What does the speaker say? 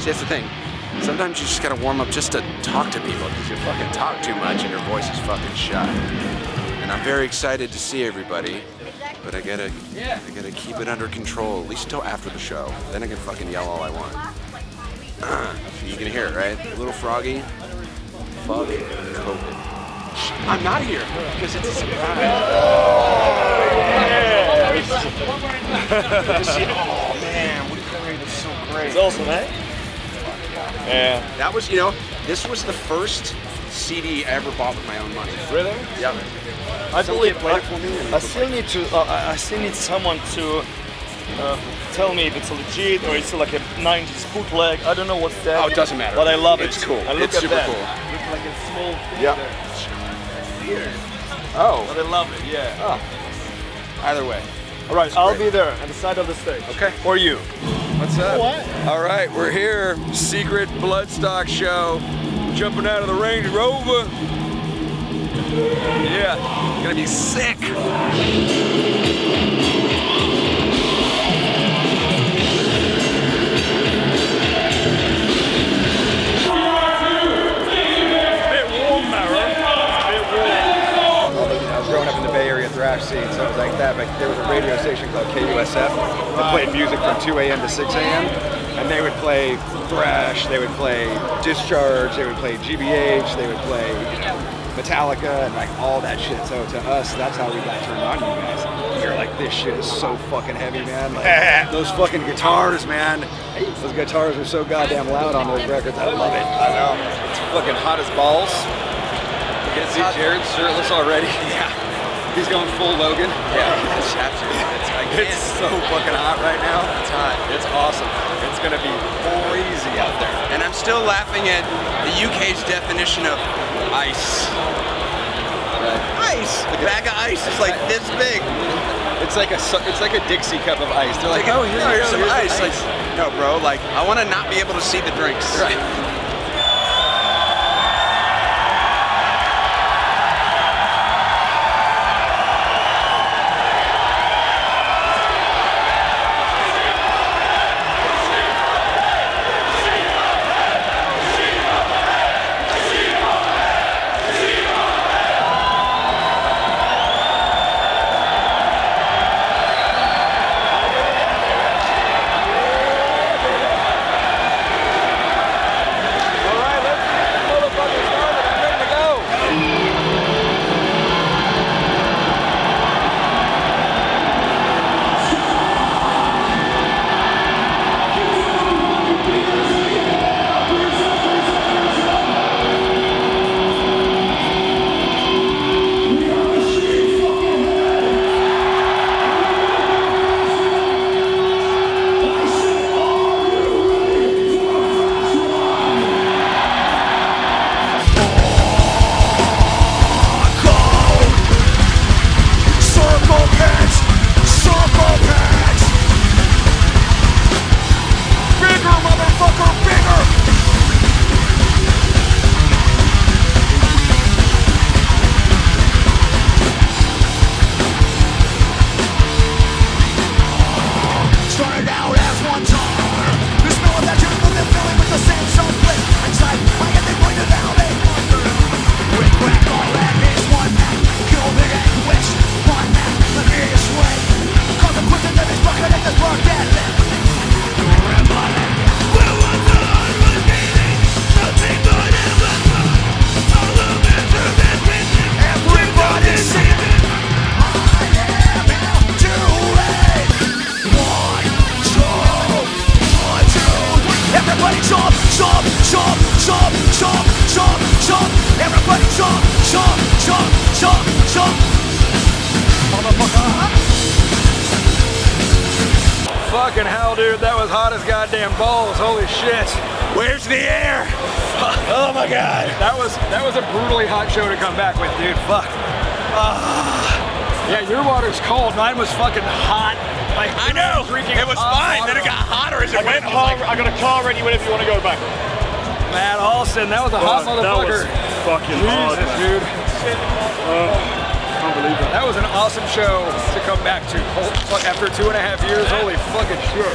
See, that's the thing. Sometimes you just gotta warm up just to talk to people because you fucking talk too much and your voice is fucking shot. And I'm very excited to see everybody, but I gotta, I gotta keep it under control at least until after the show. Then I can fucking yell all I want. you can hear it, right? A Little Froggy, fuck COVID. I'm not here because it's a surprise. oh man, was so great. It's awesome, eh? Yeah. That was, you know, this was the first CD I ever bought with my own money. Really? Yeah. I Some believe I, it for me I still need to. Uh, I still need someone to uh, tell me if it's legit or it's like a 90s bootleg. I don't know what's that. Oh, it doesn't matter. But I love It's it. It's cool. I look It's at super that. cool. Looks like a small thing Yep. there. Oh, But I love it. Yeah. either way. All right, I'll be there at the side of the stage. Okay. For you. What's up? What? All right, we're here. Secret Bloodstock show. Jumping out of the Range Rover. Yeah, gonna be sick. Area thrash scene, so it was like that. But there was a radio station called KUSF that played music from 2 a.m. to 6 a.m. And they would play thrash, they would play Discharge, they would play GBH, they would play Metallica, and like all that shit. So to us, that's how we got turned on to you guys. You're like, this shit is so fucking heavy, man. Like, those fucking guitars, man. Those guitars are so goddamn loud on those records. I love it. I know. It's fucking hot as balls. You can see Jared shirtless already. Yeah, He's going full Logan. yeah. It's, I can't. It's so fucking hot right now. It's hot. It's awesome. It's gonna be crazy out there. And I'm still laughing at the UK's definition of ice. Ice. A bag of ice is like this big. It's like a it's like a Dixie cup of ice. They're like, Like, oh, here no, here's some here's ice. Like, no, bro. Like, I want to not be able to see the drinks. Right. Everybody jump, jump, jump, jump, jump, jump, jump. Everybody jump, jump, jump, jump, jump. Motherfucker. Fucking hell, dude, that was hot as goddamn balls. Holy shit. Where's the air? Oh my god. That was that was a brutally hot show to come back with, dude. Fuck. Ah. Yeah, your water's cold. Mine was fucking hot. Like I know. It was fine. Then it got hotter as it I got, went. a I was car, like, I got a car ready whenever you want to go back. Matt Alston, that was a hot motherfucker. fucking Jesus, dude. Oh, Unbelievable. That was an awesome show to come back to. After two and a half years, holy fucking shit.